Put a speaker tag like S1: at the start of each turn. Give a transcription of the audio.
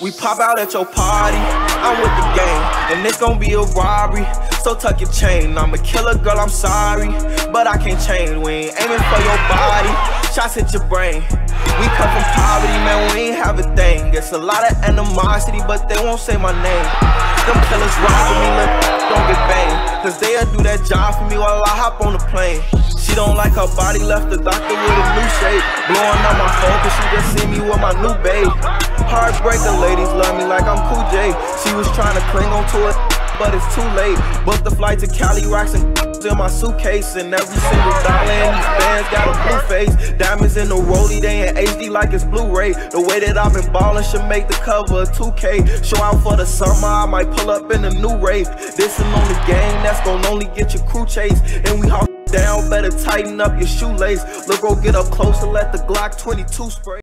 S1: We pop out at your party, I'm with the gang, and it's gonna be a robbery. So tuck your chain, I'm a killer girl, I'm sorry, but I can't change. We ain't aiming for your body, shots hit your brain. We come from poverty, man, we ain't have a thing. It's a lot of animosity, but they won't say my name. Them killers with me, look, don't get banged. Cause they'll do that job for me while I hop on the plane. She don't like her body, left the doctor with a shape. Blowing up my phone cause she just see me with my new babe. Heartbreaker ladies love me like I'm Cool J. She was trying to cling on to it, but it's too late. Booked the flight to Cali, rocks and in my suitcase. And every single dollar in these bands got a blue face. Diamonds in the rollie, they in HD like it's Blu-ray. The way that I've been ballin' should make the cover of 2K. Show out for the summer, I might pull up in a new rave. This is on the game, that's gonna only get your crew chase. And we down, better tighten up your shoelace. Look, go get up close and let the Glock 22 spray.